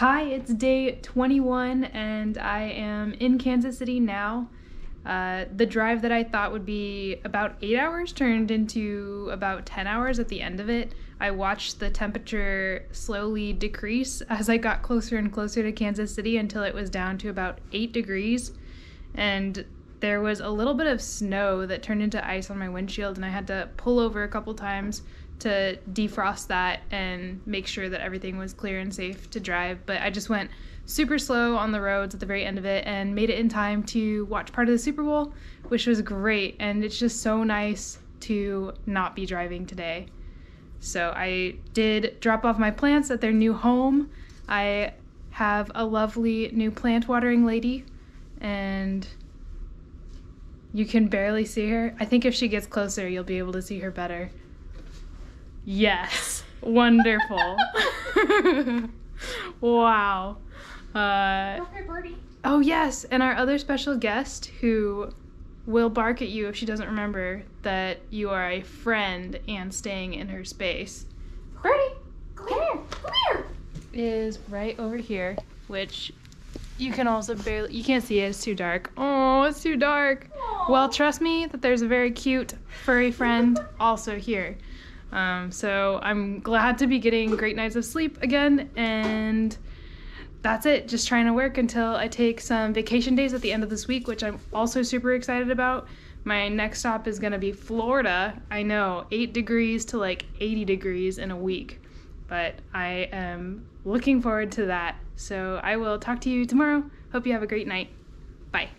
Hi, it's day 21, and I am in Kansas City now. Uh, the drive that I thought would be about eight hours turned into about 10 hours at the end of it. I watched the temperature slowly decrease as I got closer and closer to Kansas City until it was down to about eight degrees. And there was a little bit of snow that turned into ice on my windshield, and I had to pull over a couple times to defrost that and make sure that everything was clear and safe to drive. But I just went super slow on the roads at the very end of it and made it in time to watch part of the Super Bowl, which was great. And it's just so nice to not be driving today. So I did drop off my plants at their new home. I have a lovely new plant watering lady, and you can barely see her. I think if she gets closer, you'll be able to see her better. Yes. Wonderful. wow. Uh, Okay, birdie. oh, yes. And our other special guest who will bark at you if she doesn't remember that you are a friend and staying in her space Birdie, come here. Come here. is right over here, which you can also barely, you can't see it, it's too dark. Oh, it's too dark. Well, trust me that there's a very cute furry friend also here. Um, so I'm glad to be getting great nights of sleep again, and that's it. Just trying to work until I take some vacation days at the end of this week, which I'm also super excited about. My next stop is gonna be Florida. I know, 8 degrees to like 80 degrees in a week, but I am looking forward to that. So I will talk to you tomorrow. Hope you have a great night. Bye.